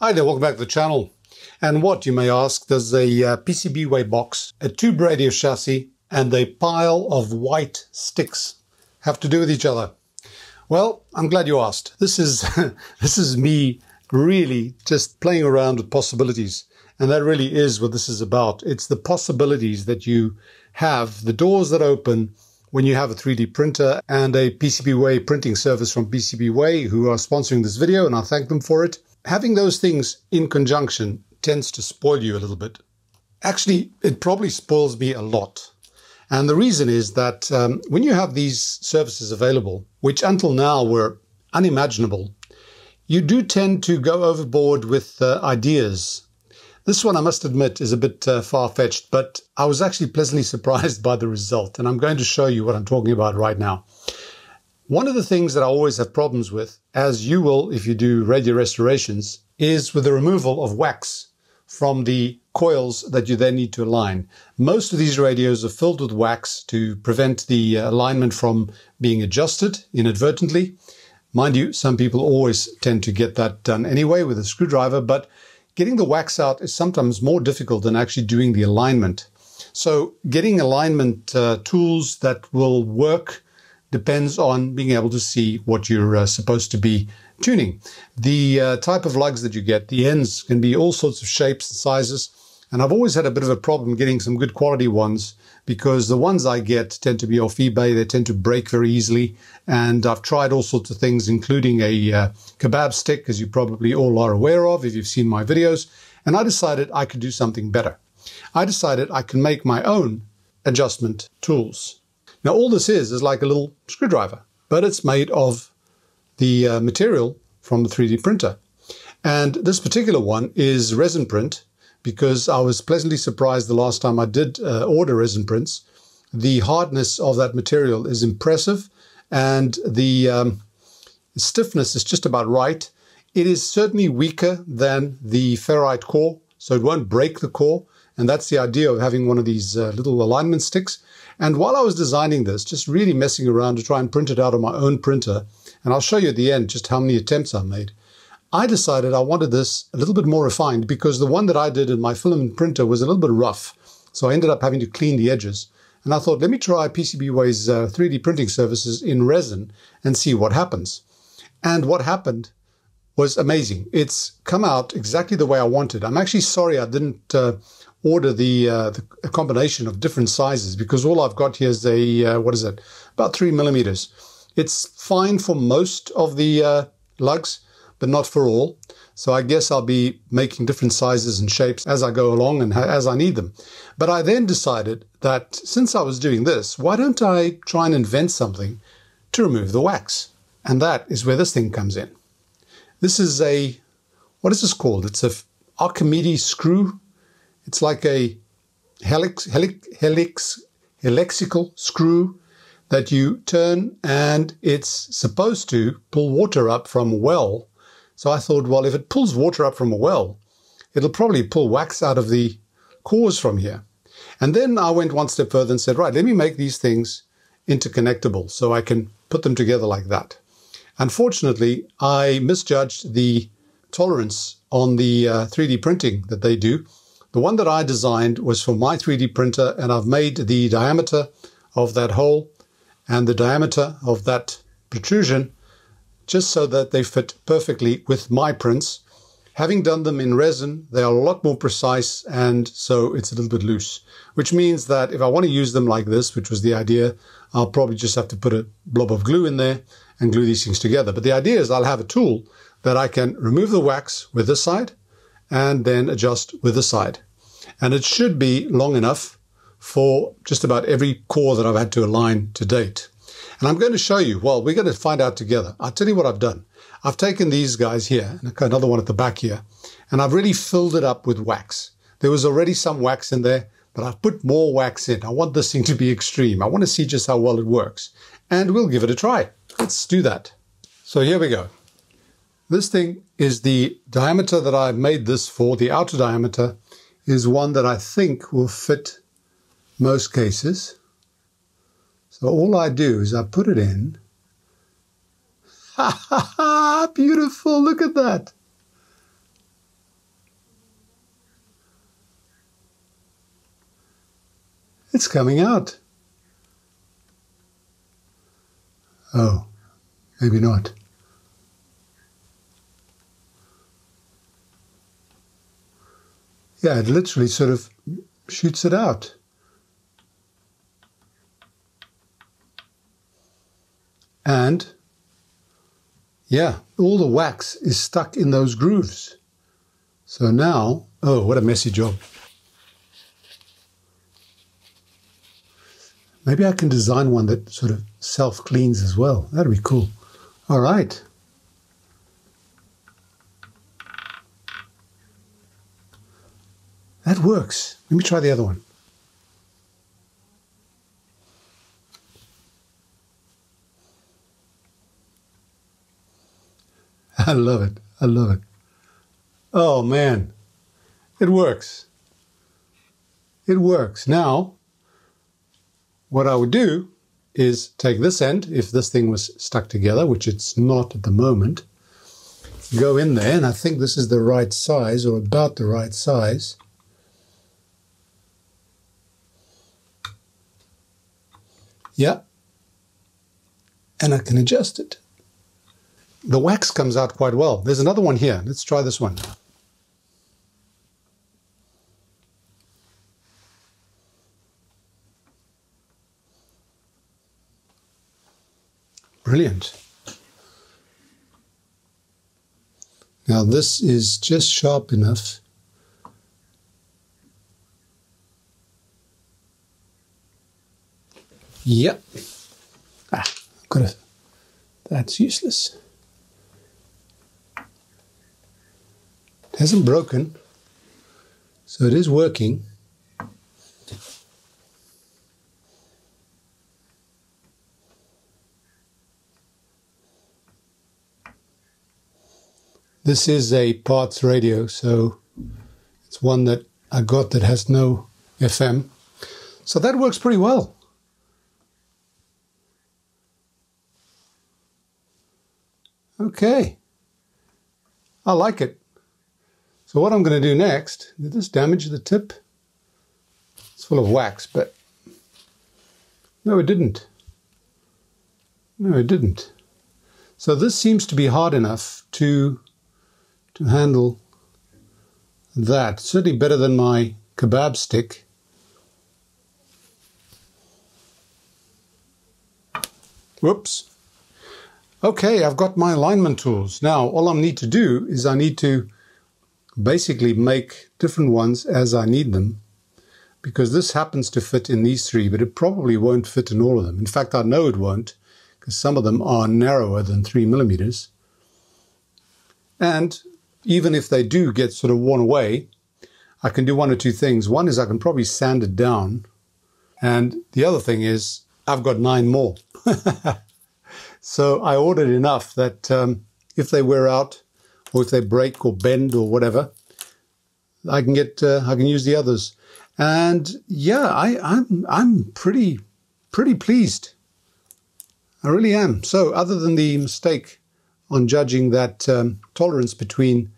Hi there, welcome back to the channel. And what, you may ask, does a uh, PCBWay box, a tube radio chassis, and a pile of white sticks have to do with each other? Well, I'm glad you asked. This is, this is me really just playing around with possibilities. And that really is what this is about. It's the possibilities that you have, the doors that open when you have a 3D printer and a PCBWay printing service from PCBWay who are sponsoring this video, and I thank them for it. Having those things in conjunction tends to spoil you a little bit. Actually, it probably spoils me a lot. And the reason is that um, when you have these services available, which until now were unimaginable, you do tend to go overboard with uh, ideas this one, I must admit, is a bit uh, far fetched, but I was actually pleasantly surprised by the result. And I'm going to show you what I'm talking about right now. One of the things that I always have problems with, as you will if you do radio restorations, is with the removal of wax from the coils that you then need to align. Most of these radios are filled with wax to prevent the uh, alignment from being adjusted inadvertently. Mind you, some people always tend to get that done anyway with a screwdriver, but getting the wax out is sometimes more difficult than actually doing the alignment. So getting alignment uh, tools that will work depends on being able to see what you're uh, supposed to be tuning. The uh, type of lugs that you get, the ends can be all sorts of shapes and sizes. And I've always had a bit of a problem getting some good quality ones because the ones I get tend to be off eBay. They tend to break very easily. And I've tried all sorts of things, including a uh, kebab stick, as you probably all are aware of if you've seen my videos. And I decided I could do something better. I decided I can make my own adjustment tools. Now, all this is is like a little screwdriver, but it's made of the uh, material from the 3D printer. And this particular one is resin print because I was pleasantly surprised the last time I did uh, order resin prints. The hardness of that material is impressive and the um, stiffness is just about right. It is certainly weaker than the ferrite core, so it won't break the core. And that's the idea of having one of these uh, little alignment sticks. And while I was designing this, just really messing around to try and print it out on my own printer, and I'll show you at the end just how many attempts I made. I decided I wanted this a little bit more refined because the one that I did in my filament printer was a little bit rough. So I ended up having to clean the edges. And I thought, let me try PCBWay's uh, 3D printing services in resin and see what happens. And what happened was amazing. It's come out exactly the way I wanted. I'm actually sorry I didn't uh, order the, uh, the, a combination of different sizes because all I've got here is a, uh, what is it, about three millimeters. It's fine for most of the uh, lugs but not for all. So I guess I'll be making different sizes and shapes as I go along and as I need them. But I then decided that since I was doing this, why don't I try and invent something to remove the wax? And that is where this thing comes in. This is a, what is this called? It's a Archimedes screw. It's like a helix, helix, helix, helixical screw that you turn and it's supposed to pull water up from a well so I thought, well, if it pulls water up from a well, it'll probably pull wax out of the cores from here. And then I went one step further and said, right, let me make these things interconnectable so I can put them together like that. Unfortunately, I misjudged the tolerance on the uh, 3D printing that they do. The one that I designed was for my 3D printer, and I've made the diameter of that hole and the diameter of that protrusion just so that they fit perfectly with my prints. Having done them in resin, they are a lot more precise and so it's a little bit loose, which means that if I want to use them like this, which was the idea, I'll probably just have to put a blob of glue in there and glue these things together. But the idea is I'll have a tool that I can remove the wax with this side and then adjust with the side. And it should be long enough for just about every core that I've had to align to date. And I'm going to show you, well, we're going to find out together. I'll tell you what I've done. I've taken these guys here, and another one at the back here, and I've really filled it up with wax. There was already some wax in there, but I've put more wax in. I want this thing to be extreme. I want to see just how well it works. And we'll give it a try. Let's do that. So here we go. This thing is the diameter that I've made this for, the outer diameter, is one that I think will fit most cases. So all I do is I put it in. Ha ha ha! Beautiful! Look at that! It's coming out. Oh, maybe not. Yeah, it literally sort of shoots it out. And yeah, all the wax is stuck in those grooves. So now, oh, what a messy job. Maybe I can design one that sort of self cleans as well. That'd be cool. All right. That works. Let me try the other one. I love it. I love it. Oh man, it works. It works. Now, what I would do is take this end, if this thing was stuck together, which it's not at the moment, go in there, and I think this is the right size or about the right size. Yeah. And I can adjust it. The wax comes out quite well. There's another one here. Let's try this one. Brilliant. Now this is just sharp enough Yep. Ah, got it. That's useless. It hasn't broken, so it is working. This is a parts radio, so it's one that I got that has no FM. So that works pretty well. Okay. I like it. So what I'm going to do next, did this damage the tip? It's full of wax, but no, it didn't. No, it didn't. So this seems to be hard enough to to handle that. Certainly better than my kebab stick. Whoops. Okay, I've got my alignment tools. Now, all I need to do is I need to basically make different ones as I need them because this happens to fit in these three, but it probably won't fit in all of them. In fact, I know it won't because some of them are narrower than three millimeters. And even if they do get sort of worn away, I can do one or two things. One is I can probably sand it down. And the other thing is I've got nine more. So I ordered enough that um, if they wear out, or if they break or bend or whatever, I can get uh, I can use the others. And yeah, I, I'm I'm pretty pretty pleased. I really am. So other than the mistake on judging that um, tolerance between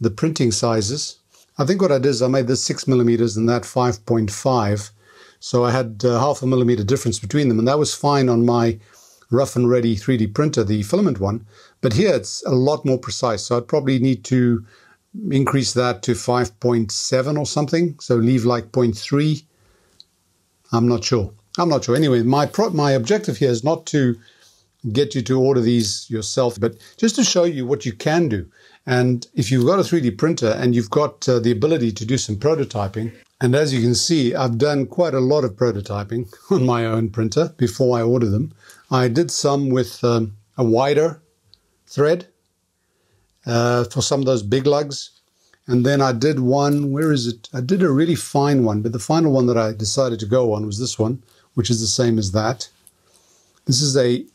the printing sizes, I think what I did is I made this six millimeters and that 5.5. So I had uh, half a millimeter difference between them, and that was fine on my rough and ready 3D printer, the filament one. But here it's a lot more precise. So I'd probably need to increase that to 5.7 or something. So leave like 0.3. I'm not sure. I'm not sure. Anyway, my pro- my objective here is not to get you to order these yourself, but just to show you what you can do. And if you've got a 3D printer and you've got uh, the ability to do some prototyping, and as you can see, I've done quite a lot of prototyping on my own printer before I order them. I did some with um, a wider thread uh, for some of those big lugs. And then I did one, where is it? I did a really fine one, but the final one that I decided to go on was this one, which is the same as that. This is a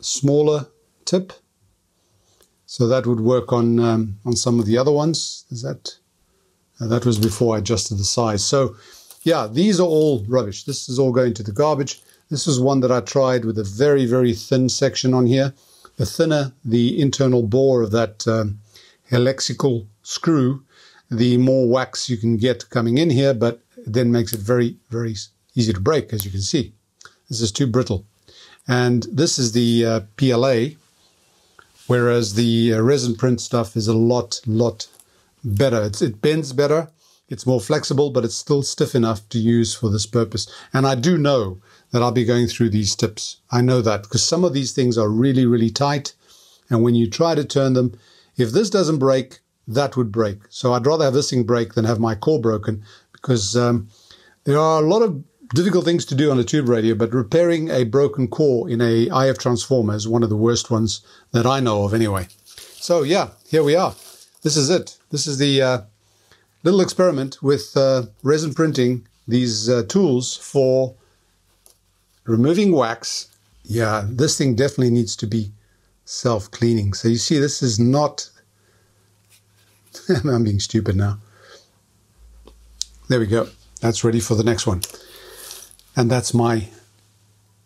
smaller tip. So that would work on um, on some of the other ones. Is that uh, that was before I adjusted the size. So yeah, these are all rubbish. This is all going to the garbage. This is one that I tried with a very, very thin section on here. The thinner the internal bore of that um, screw, the more wax you can get coming in here, but then makes it very, very easy to break, as you can see. This is too brittle. And this is the uh, PLA, whereas the uh, resin print stuff is a lot, lot better. It's, it bends better, it's more flexible, but it's still stiff enough to use for this purpose. And I do know that I'll be going through these tips. I know that because some of these things are really, really tight. And when you try to turn them, if this doesn't break, that would break. So I'd rather have this thing break than have my core broken because um, there are a lot of difficult things to do on a tube radio, but repairing a broken core in a IF transformer is one of the worst ones that I know of anyway. So yeah, here we are. This is it. This is the uh, little experiment with uh, resin printing these uh, tools for removing wax. Yeah, this thing definitely needs to be self-cleaning. So you see, this is not, I'm being stupid now. There we go. That's ready for the next one. And that's my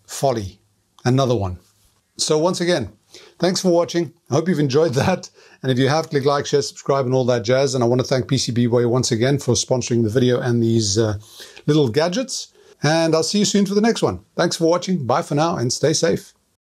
folly. Another one. So once again, thanks for watching. I hope you've enjoyed that. And if you have, click like, share, subscribe, and all that jazz. And I want to thank PCBWay once again for sponsoring the video and these uh, little gadgets. And I'll see you soon for the next one. Thanks for watching. Bye for now and stay safe.